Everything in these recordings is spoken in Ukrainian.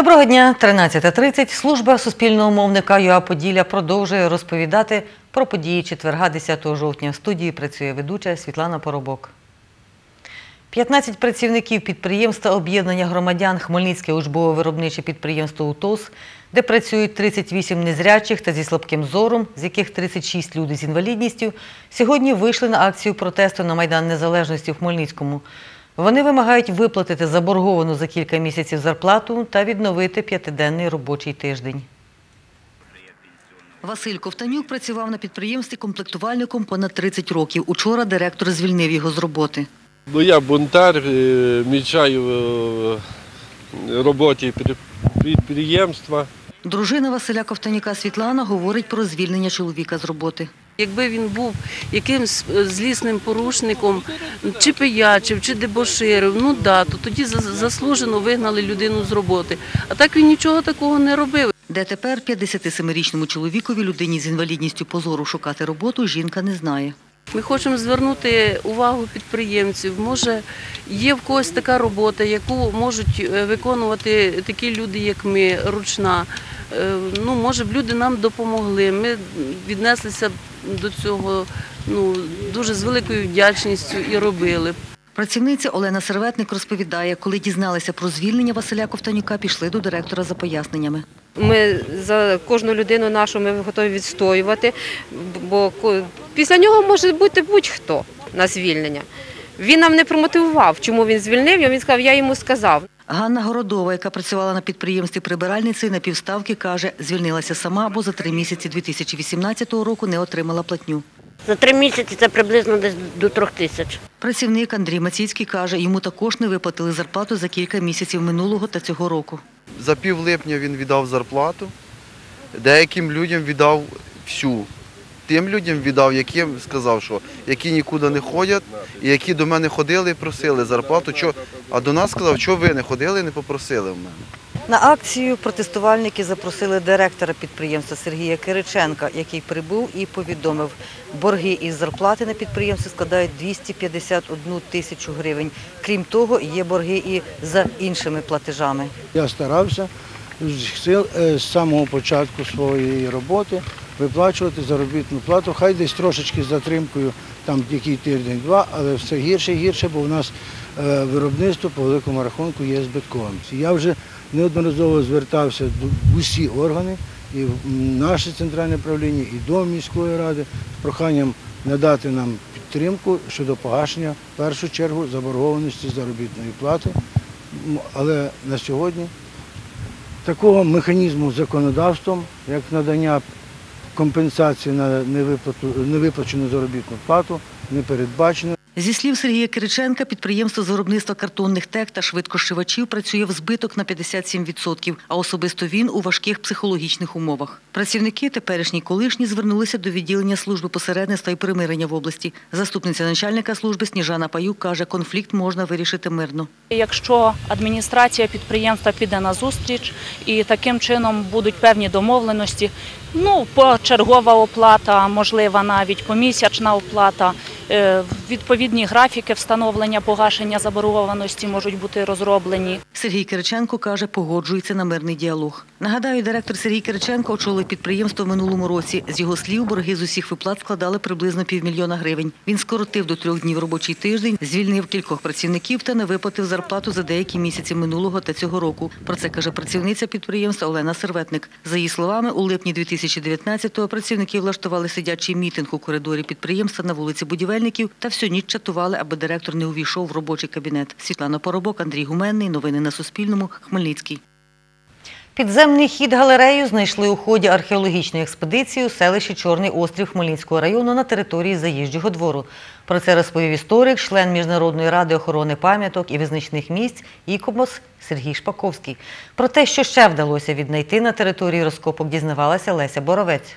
Доброго дня, 13.30. Служба суспільного мовника ЮА Поділля продовжує розповідати про події четверга 10 жовтня. В студії працює ведуча Світлана Поробок. 15 працівників підприємства об'єднання громадян Хмельницьке учбово-виробниче підприємство УТОС, де працюють 38 незрячих та зі слабким зором, з яких 36 люди з інвалідністю, сьогодні вийшли на акцію протесту на Майдан Незалежності в Хмельницькому. Вони вимагають виплатити заборговану за кілька місяців зарплату та відновити п'ятиденний робочий тиждень. Василь Ковтанюк працював на підприємстві комплектувальником понад 30 років. Учора директор звільнив його з роботи. Ну, я бунтар, е, мішаю е, роботі підприємства. Дружина Василя Ковтанюка Світлана говорить про звільнення чоловіка з роботи. Якби він був якимсь е, злісним порушником, чи пиячив, чи дебоширив, ну да, то тоді за- заслужено вигнали людину з роботи. А так він нічого такого не робив. Де тепер 57-річному чоловікові людині з інвалідністю позору шукати роботу, жінка не знає. Ми хочемо звернути увагу підприємців. Може, є в когось така робота, яку можуть е, виконувати такі люди, як ми, ручна. Е, Ну, може б люди нам допомогли. Ми віднеслися до цього ну, дуже з великою вдячністю і робили. Працівниця Олена Серветник розповідає, коли дізналися про звільнення Василя Ковтанюка, пішли до директора за поясненнями. Ми за кожну людину нашу ми готові відстоювати, бо після нього може бути будь-хто на звільнення. Він нам не промотивував, чому він звільнив. Він сказав, я йому сказав. Ганна Городова, яка працювала на підприємстві прибиральниці на півставки, каже, звільнилася сама, бо за три місяці 2018 року не отримала платню. За три місяці це приблизно десь до трьох тисяч. Працівник Андрій Маційський каже, йому також не виплатили зарплату за кілька місяців минулого та цього року. За пів липня він віддав зарплату, деяким людям віддав всю. Тим людям віддав, яким сказав, що які нікуди не ходять, і які до мене ходили і просили зарплату. А до нас сказав, що ви не ходили і не попросили в мене. На акцію протестувальники запросили директора підприємства Сергія Кириченка, який прибув і повідомив, борги із зарплати на підприємстві складають 251 тисячу гривень. Крім того, є борги і за іншими платежами. Я старався е, з самого початку своєї роботи виплачувати заробітну плату. Хай десь трошечки з затримкою, там який тиждень-два, але все гірше і гірше, бо в нас е, виробництво по великому рахунку є збитковим. Я вже неодноразово звертався в усі органи, і в наше центральне правління, і до міської ради з проханням надати нам підтримку щодо погашення в першу чергу заборгованості заробітної плати. Але на сьогодні такого механізму законодавством, як надання компенсації на невиплачену заробітну плату, не передбачено. Зі слів Сергія Кириченка, підприємство з виробництва картонних тек та швидкошивачів працює в збиток на 57%, а особисто він у важких психологічних умовах. Працівники, теперішні й колишні, звернулися до відділення служби посередництва і примирення в області. Заступниця начальника служби Сніжана Паюк каже, конфлікт можна вирішити мирно. Якщо адміністрація підприємства піде на зустріч і таким чином будуть певні домовленості, ну почергова оплата, можлива навіть помісячна оплата, е, відповідні графіки встановлення погашення заборгованості можуть бути розроблені. Сергій Кириченко каже, погоджується на мирний діалог. Нагадаю, директор Сергій Кириченко очолив підприємство в минулому році. З його слів, борги з усіх виплат складали приблизно півмільйона гривень. Він скоротив до трьох днів робочий тиждень, звільнив кількох працівників та не виплатив зарплату за деякі місяці минулого та цього року. Про це каже працівниця підприємства Олена Серветник. За її словами, у липні 2019-го працівники влаштували сидячий мітинг у коридорі підприємства на вулиці Будівельників та всю ніч чатували, аби директор не увійшов в робочий кабінет. Світлана Поробок, Андрій Гуменний. Новини на Суспільному. Хмельницький. Підземний хід галерею знайшли у ході археологічної експедиції у селищі Чорний острів Хмельницького району на території заїжджого двору. Про це розповів історик, член Міжнародної ради охорони пам'яток і визначних місць «Ікомос» Сергій Шпаковський. Про те, що ще вдалося віднайти на території розкопок, дізнавалася Леся Боровець.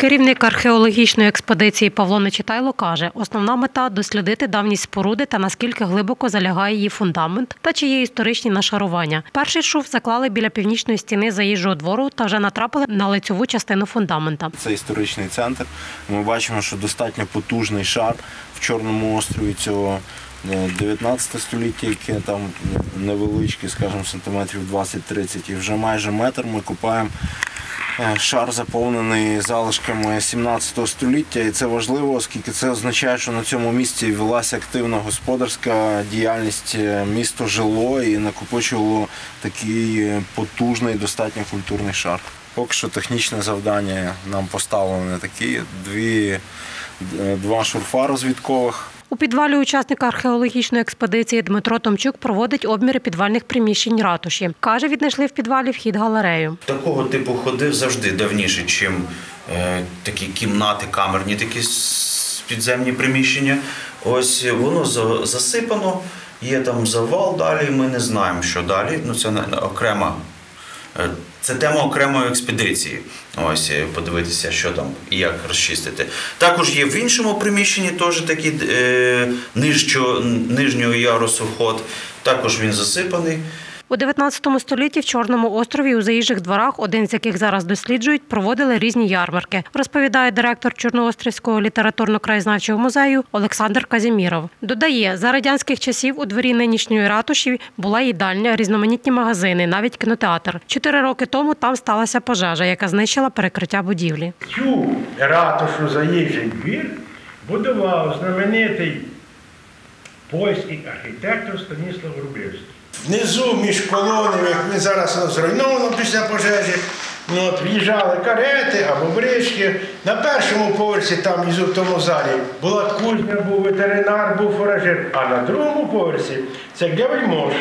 Керівник археологічної експедиції Павло Нечитайло каже, основна мета дослідити давність споруди та наскільки глибоко залягає її фундамент та чи є історичні нашарування. Перший шуф заклали біля північної стіни заїжджого двору та вже натрапили на лицьову частину фундамента. Це історичний центр. Ми бачимо, що достатньо потужний шар в Чорному острові цього 19 століття, яке там невеличке, скажімо, сантиметрів 20-30, і вже майже метр ми купаємо е, шар заповнений залишками 17 століття. І це важливо, оскільки це означає, що на цьому місці велася активна господарська діяльність, е, місто жило і накопичувало такий е, потужний, достатньо культурний шар. Поки що технічне завдання нам поставлено такі дві, е, два шурфа розвідкових. У підвалі учасника археологічної експедиції Дмитро Томчук проводить обміри підвальних приміщень ратуші. Каже, віднайшли в підвалі вхід галерею. Такого типу ходи завжди давніше, ніж е, такі кімнати, камерні, такі підземні приміщення. Ось воно за- засипано, є там завал далі, ми не знаємо, що далі. Ну, це окрема. Е, Це тема окремої експедиції. Ось е, подивитися, що там і як розчистити. Також є в іншому приміщенні теж такий е, нижчо, нижнього ярусу ход. Також він засипаний. У 19 столітті в Чорному острові у заїжджих дворах, один з яких зараз досліджують, проводили різні ярмарки, розповідає директор Чорноострівського літературно-краєзнавчого музею Олександр Казіміров. Додає, за радянських часів у дворі нинішньої ратуші була їдальня, різноманітні магазини, навіть кінотеатр. Чотири роки тому там сталася пожежа, яка знищила перекриття будівлі. Цю ратушу заїжджий двір будував знаменитий польський архітектор Станіслав Рублевський. Внизу між колонами, як ми зараз зруйновано після пожежі, ну, от, в'їжджали карети або брички. На першому поверсі, там в тому залі, була кузня, був ветеринар, був фуражер. А на другому поверсі це для вельмож.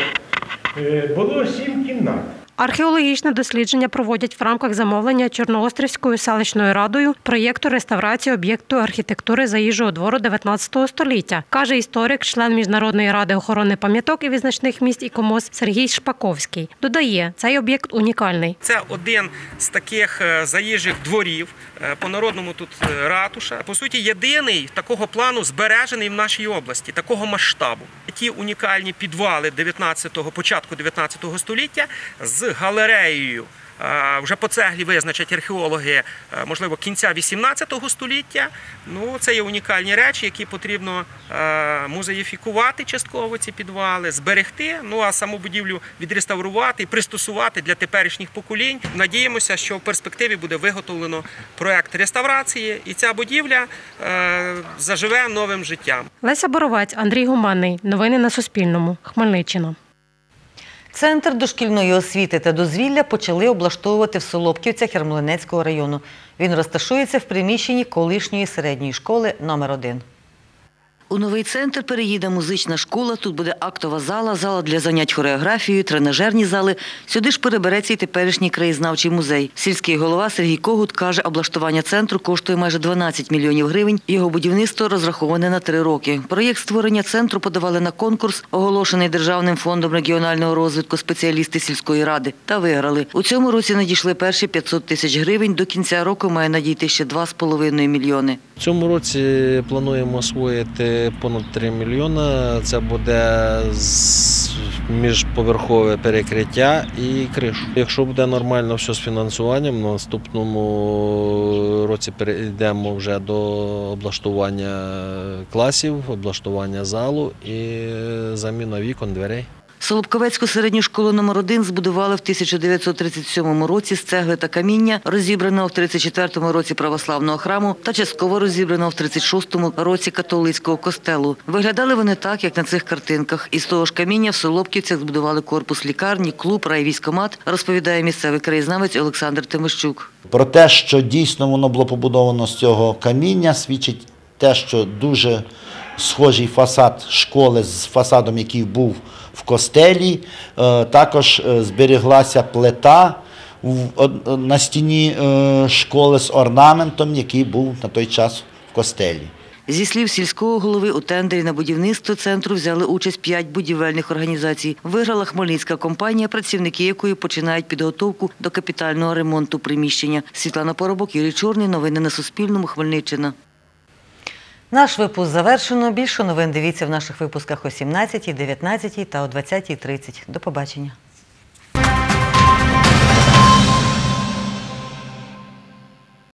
Е, Було сім кімнат. Археологічне дослідження проводять в рамках замовлення Чорноострівською селищною радою проєкту реставрації об'єкту архітектури заїжджого двору 19 століття, каже історик, член Міжнародної ради охорони пам'яток і визначних місць і комос Сергій Шпаковський. Додає, цей об'єкт унікальний. Це один з таких е, заїжджих дворів. е, По народному тут е, ратуша. По суті, єдиний такого плану збережений в нашій області, такого масштабу. Ті унікальні підвали 19-го, початку 19 століття з галереєю. Вже по цеглі визначать археологи, е, можливо, кінця 18 століття. Ну, це є унікальні речі, які потрібно е, музеїфікувати частково ці підвали, зберегти. Ну а саму будівлю відреставрувати і пристосувати для теперішніх поколінь. Надіємося, що в перспективі буде виготовлено проект реставрації, і ця будівля е, заживе новим життям. Леся Боровець, Андрій Гуманний. Новини на Суспільному. Хмельниччина. Центр дошкільної освіти та дозвілля почали облаштовувати в Солопківцях Ярмолинецького району. Він розташується в приміщенні колишньої середньої школи номер 1 У новий центр переїде музична школа. Тут буде актова зала, зала для занять хореографією, тренажерні зали. Сюди ж перебереться і теперішній краєзнавчий музей. Сільський голова Сергій Когут каже, облаштування центру коштує майже 12 мільйонів гривень. Його будівництво розраховане на три роки. Проєкт створення центру подавали на конкурс, оголошений Державним фондом регіонального розвитку спеціалісти сільської ради, та виграли. У цьому році надійшли перші 500 тисяч гривень. До кінця року має надійти ще 2,5 мільйони. Цьому році плануємо освоїти понад 3 мільйона. Це буде міжповерхове перекриття і кришу. Якщо буде нормально все з фінансуванням, на наступному році перейдемо вже до облаштування класів, облаштування залу і заміна вікон, дверей. Солобковецьку середню школу номер 1 збудували в 1937 році з цегли та каміння, розібраного в 34 році православного храму та частково розібраного в 36 році католицького костелу. Виглядали вони так, як на цих картинках. Із того ж каміння в Солобківцях збудували корпус лікарні, клуб, райвійськомат, розповідає місцевий краєзнавець Олександр Тимощук. Про те, що дійсно воно було побудовано з цього каміння, свідчить те, що дуже схожий фасад школи з фасадом, який був в костелі. Е, Також е, збереглася плита на стіні е, школи з орнаментом, який був на той час в костелі. Зі слів сільського голови, у тендері на будівництво центру взяли участь п'ять будівельних організацій. Виграла хмельницька компанія, працівники якої починають підготовку до капітального ремонту приміщення. Світлана Поробок, Юрій Чорний. Новини на Суспільному. Хмельниччина. Наш випуск завершено. Більше новин дивіться в наших випусках о 17, 19 та о 20.30. До побачення.